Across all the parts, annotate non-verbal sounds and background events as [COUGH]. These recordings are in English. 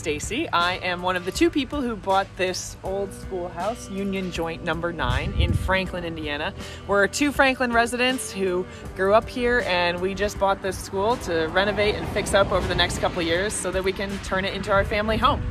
Stacy. I am one of the two people who bought this old schoolhouse, Union Joint Number 9 in Franklin, Indiana. We're two Franklin residents who grew up here and we just bought this school to renovate and fix up over the next couple years so that we can turn it into our family home.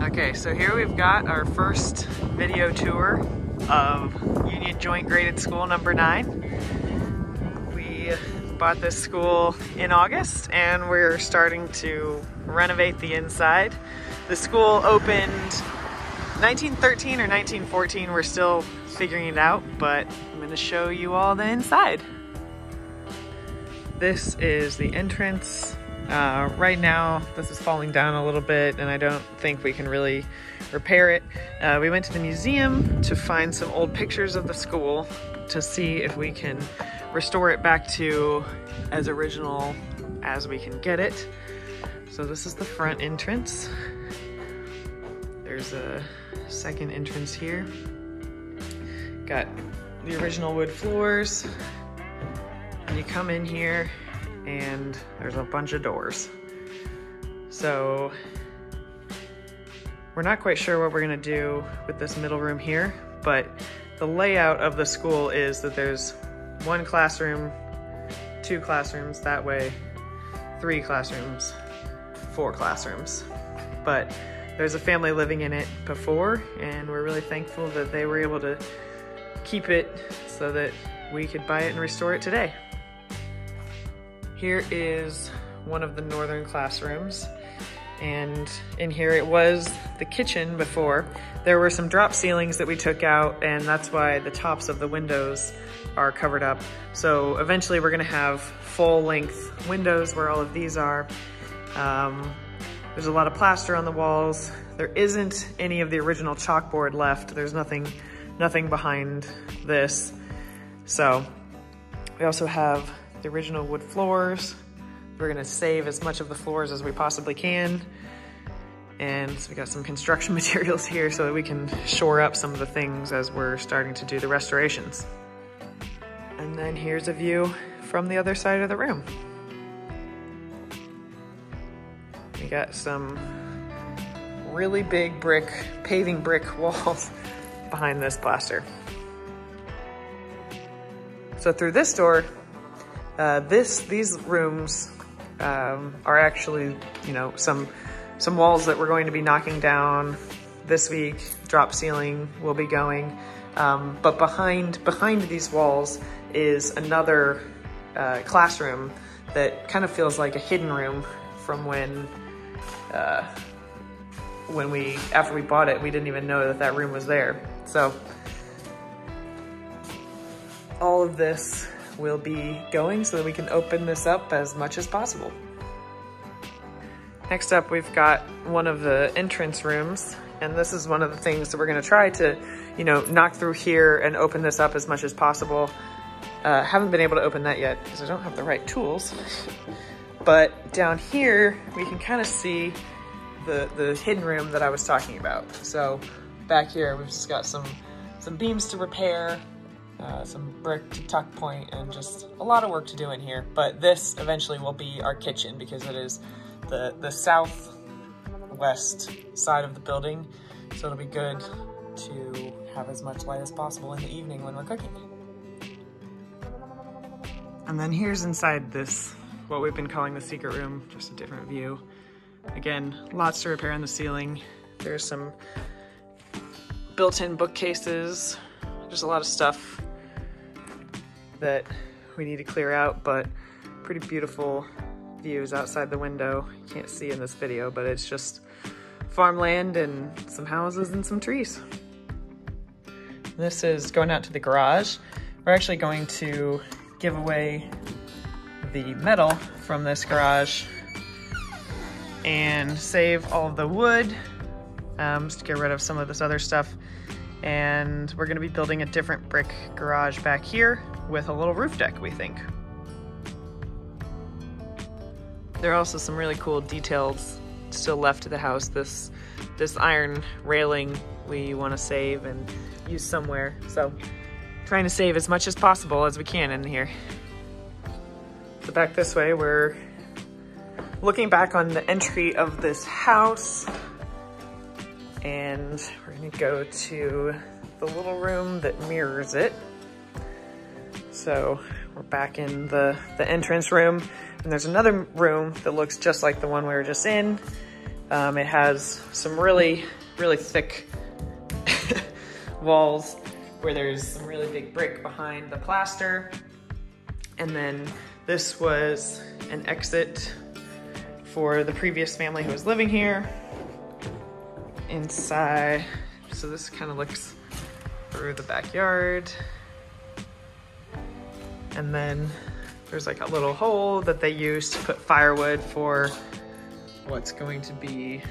Okay, so here we've got our first video tour of Union Joint Graded School Number 9. We bought this school in August and we're starting to renovate the inside. The school opened 1913 or 1914. We're still figuring it out, but I'm going to show you all the inside. This is the entrance. Uh, right now, this is falling down a little bit and I don't think we can really repair it. Uh, we went to the museum to find some old pictures of the school to see if we can restore it back to as original as we can get it. So this is the front entrance. There's a second entrance here. Got the original wood floors. And you come in here and there's a bunch of doors. So we're not quite sure what we're gonna do with this middle room here, but the layout of the school is that there's one classroom, two classrooms that way, three classrooms, four classrooms. But there's a family living in it before, and we're really thankful that they were able to keep it so that we could buy it and restore it today. Here is one of the northern classrooms and in here it was the kitchen before. There were some drop ceilings that we took out and that's why the tops of the windows are covered up. So eventually we're gonna have full length windows where all of these are. Um, there's a lot of plaster on the walls. There isn't any of the original chalkboard left. There's nothing, nothing behind this. So we also have the original wood floors. We're gonna save as much of the floors as we possibly can. And so we got some construction [LAUGHS] materials here so that we can shore up some of the things as we're starting to do the restorations. And then here's a view from the other side of the room. We got some really big brick, paving brick [LAUGHS] walls behind this plaster. So through this door, uh, this these rooms um, are actually, you know, some some walls that we're going to be knocking down this week. Drop ceiling will be going. Um, but behind behind these walls is another uh, classroom that kind of feels like a hidden room from when uh, when we after we bought it we didn't even know that that room was there so all of this will be going so that we can open this up as much as possible. Next up, we've got one of the entrance rooms, and this is one of the things that we're gonna try to, you know, knock through here and open this up as much as possible. Uh, haven't been able to open that yet because I don't have the right tools. but down here, we can kind of see the, the hidden room that I was talking about. So back here, we've just got some, some beams to repair, uh, some brick to tuck point and just a lot of work to do in here. But this eventually will be our kitchen because it is the, the southwest side of the building. So it'll be good to have as much light as possible in the evening when we're cooking. And then here's inside this, what we've been calling the secret room, just a different view. Again, lots to repair on the ceiling. There's some built-in bookcases. There's a lot of stuff that we need to clear out, but pretty beautiful views outside the window. You can't see in this video, but it's just farmland and some houses and some trees. This is going out to the garage. We're actually going to give away the metal from this garage and save all of the wood um, just to get rid of some of this other stuff. And we're gonna be building a different brick garage back here with a little roof deck, we think. There are also some really cool details still left to the house. This, this iron railing we want to save and use somewhere. So trying to save as much as possible as we can in here. So back this way, we're looking back on the entry of this house and we're gonna go to the little room that mirrors it. So we're back in the, the entrance room and there's another room that looks just like the one we were just in. Um, it has some really, really thick [LAUGHS] walls where there's some really big brick behind the plaster. And then this was an exit for the previous family who was living here. Inside, so this kind of looks through the backyard. And then there's like a little hole that they used to put firewood for what's going to be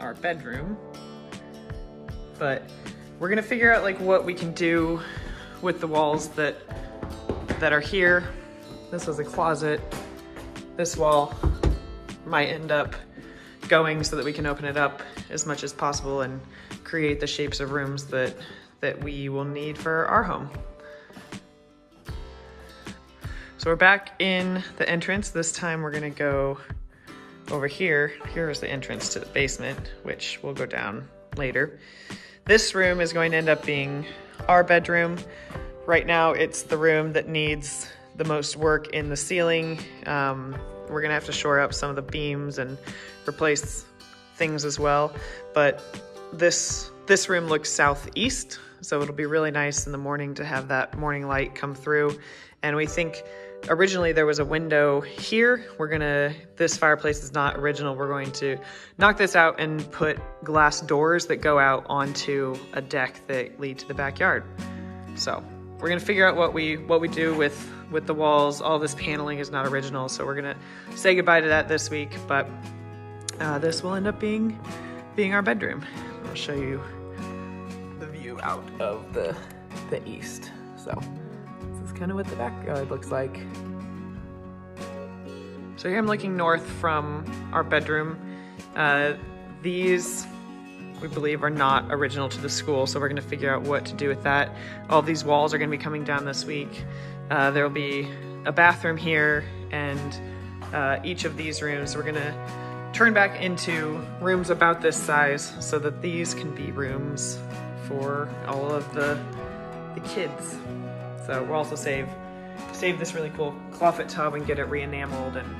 our bedroom. But we're gonna figure out like what we can do with the walls that that are here. This was a closet. This wall might end up going so that we can open it up as much as possible and create the shapes of rooms that that we will need for our home. So we're back in the entrance. This time we're gonna go over here. Here is the entrance to the basement, which we'll go down later. This room is going to end up being our bedroom. Right now it's the room that needs the most work in the ceiling. Um, we're gonna have to shore up some of the beams and replace things as well. But this, this room looks southeast, so it'll be really nice in the morning to have that morning light come through. And we think originally there was a window here. We're gonna, this fireplace is not original. We're going to knock this out and put glass doors that go out onto a deck that lead to the backyard. So we're gonna figure out what we what we do with with the walls. All this paneling is not original, so we're gonna say goodbye to that this week. But uh, this will end up being being our bedroom. I'll show you the view out of the the east. So kind of what the backyard looks like. So here I'm looking north from our bedroom. Uh, these, we believe, are not original to the school, so we're gonna figure out what to do with that. All these walls are gonna be coming down this week. Uh, there'll be a bathroom here, and uh, each of these rooms we're gonna turn back into rooms about this size so that these can be rooms for all of the, the kids. So we'll also save save this really cool clawfoot tub and get it re-enameled and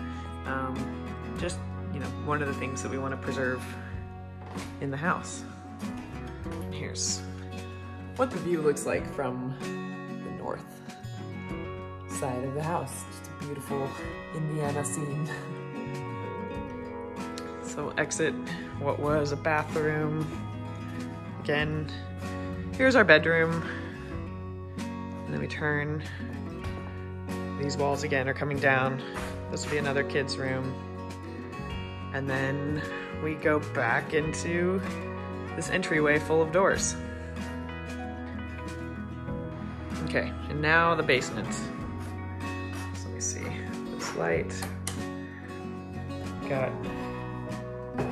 um, just, you know, one of the things that we want to preserve in the house. Here's what the view looks like from the north side of the house. Just a beautiful Indiana scene. [LAUGHS] So exit what was a bathroom. Again, here's our bedroom. And then we turn. These walls again are coming down. This will be another kid's room. And then we go back into this entryway full of doors. Okay, and now the basement. So let me see, this light. Got,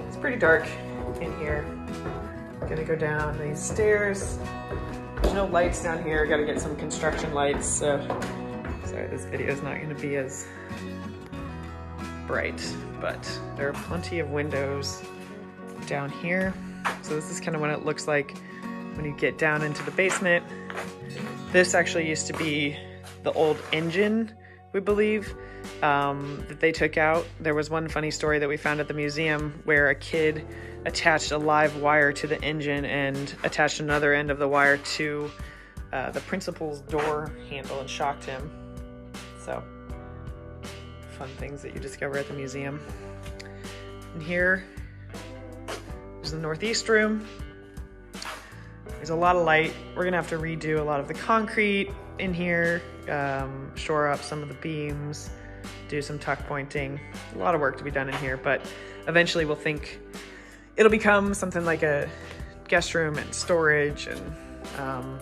it's pretty dark in here. I'm Gonna go down these stairs. There's no lights down here. Got to get some construction lights. So sorry, this video is not to be as bright, but there are plenty of windows down here. So this is kind of what it looks like when you get down into the basement. This actually used to be the old engine, we believe, um, that they took out. There was one funny story that we found at the museum where a kid attached a live wire to the engine and attached another end of the wire to uh, the principal's door handle and shocked him. So, fun things that you discover at the museum. And here is the northeast room. There's a lot of light. We're gonna have to redo a lot of the concrete in here, um, shore up some of the beams, do some tuck pointing. A lot of work to be done in here, but eventually we'll think it'll become something like a guest room and storage and um,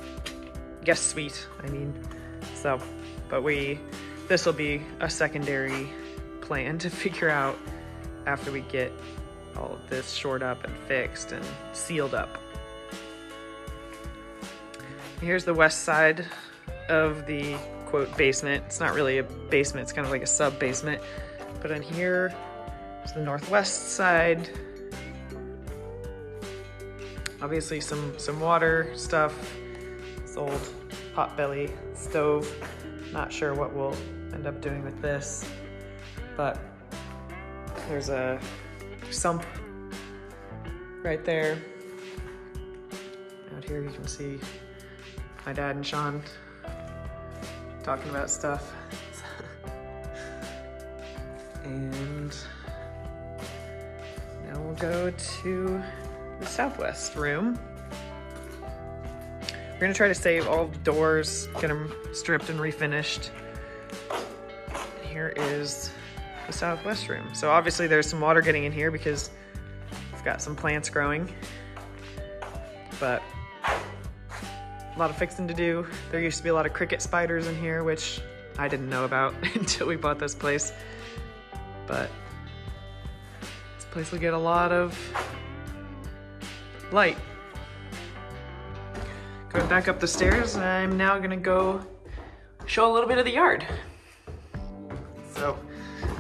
guest suite, I mean. So, but we, this will be a secondary plan to [LAUGHS] figure out after we get all of this shored up and fixed and sealed up. Here's the west side of the basement. It's not really a basement, it's kind of like a sub basement But in here is the northwest side. Obviously some, some water stuff. This old potbelly stove. Not sure what we'll end up doing with this, but there's a sump right there. Out here you can see my dad and Sean talking about stuff. and now we'll go to the southwest room. We're gonna try to save all the doors, get them stripped and refinished. Here is the southwest room. So obviously there's some water getting in here because we've got some plants growing, but a lot of fixing to do. There used to be a lot of cricket spiders in here, which I didn't know about [LAUGHS] until we bought this place. But this place will get a lot of light. Going back up the stairs, I'm now gonna go show a little bit of the yard. So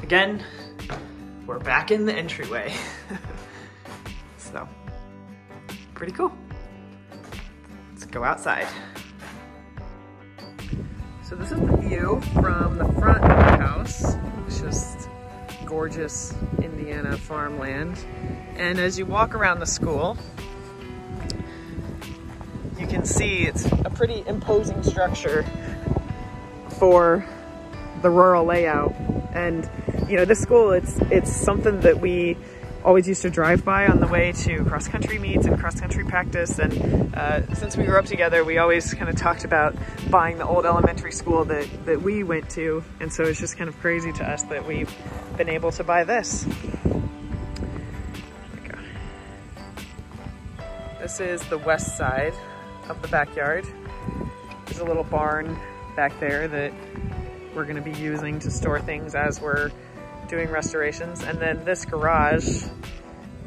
again, we're back in the entryway. [LAUGHS] so, pretty cool. Go outside. So this is the view from the front of the house. It's just gorgeous Indiana farmland. And as you walk around the school, you can see it's a pretty imposing structure for the rural layout. And you know, this school, it's it's something that we always used to drive by on the way to cross country meets and cross country practice. And uh, since we grew up together, we always kind of talked about buying the old elementary school that, that we went to. And so it's just kind of crazy to us that we've been able to buy this. This is the west side of the backyard. There's a little barn back there that we're gonna be using to store things as we're doing restorations. And then this garage,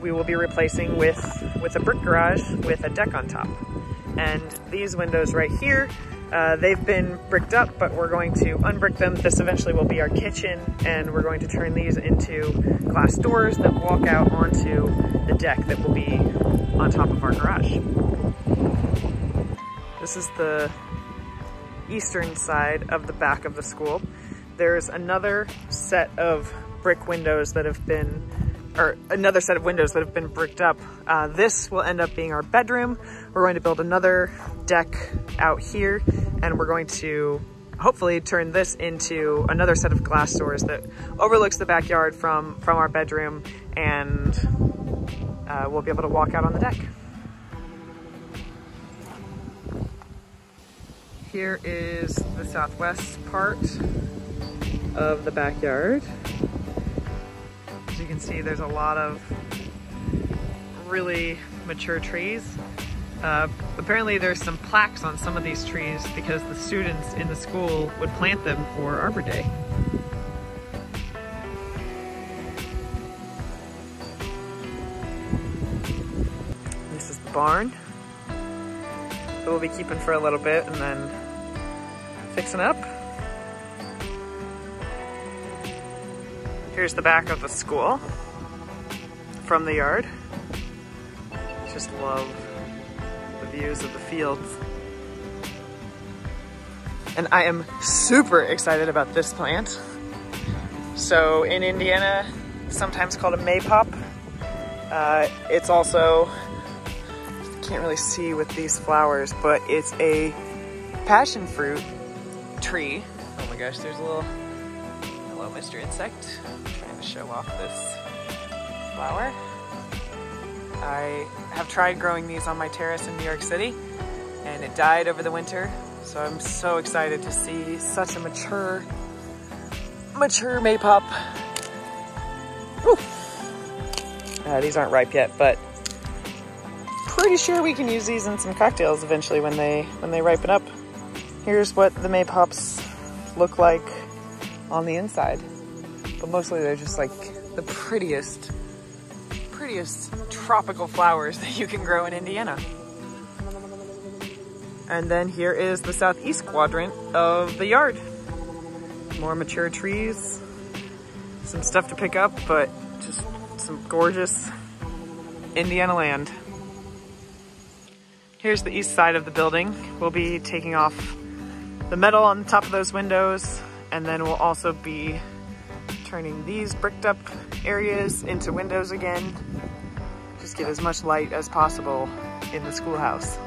we will be replacing with, with a brick garage with a deck on top. And these windows right here, uh, they've been bricked up, but we're going to unbrick them. This eventually will be our kitchen, and we're going to turn these into glass doors that walk out onto the deck that will be on top of our garage. This is the eastern side of the back of the school. There's another set of brick windows that have been, or another set of windows that have been bricked up. Uh, this will end up being our bedroom. We're going to build another deck out here and we're going to hopefully turn this into another set of glass doors that overlooks the backyard from, from our bedroom and uh, we'll be able to walk out on the deck. Here is the southwest part of the backyard. As you can see, there's a lot of really mature trees. Uh, apparently there's some plaques on some of these trees because the students in the school would plant them for Arbor Day. This is the barn that we'll be keeping for a little bit and then fixing up. Here's the back of the school from the yard. Just love the views of the fields. And I am super excited about this plant. So in Indiana, sometimes called a maypop. Uh, it's also, can't really see with these flowers, but it's a passion fruit tree. Oh my gosh, there's a little Mr. Insect. I'm trying to show off this flower. I have tried growing these on my terrace in New York City and it died over the winter. So I'm so excited to see such a mature, mature maypop. Uh, these aren't ripe yet, but pretty sure we can use these in some cocktails eventually when they when they ripen up. Here's what the maypops look like on the inside. But mostly they're just like the prettiest, prettiest tropical flowers [LAUGHS] that you can grow in Indiana. And then here is the southeast quadrant of the yard. More mature trees, some stuff to pick up, but just some gorgeous Indiana land. Here's the east side of the building. We'll be taking off the metal on the top of those windows, and then we'll also be turning these bricked up areas into windows again. Just get as much light as possible in the schoolhouse.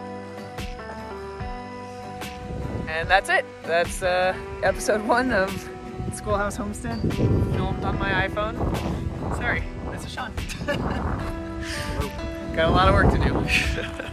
And that's it. That's uh, episode one of Schoolhouse Homestead, filmed on my iPhone. Sorry, this is Sean. [LAUGHS] Got a lot of work to do. [LAUGHS]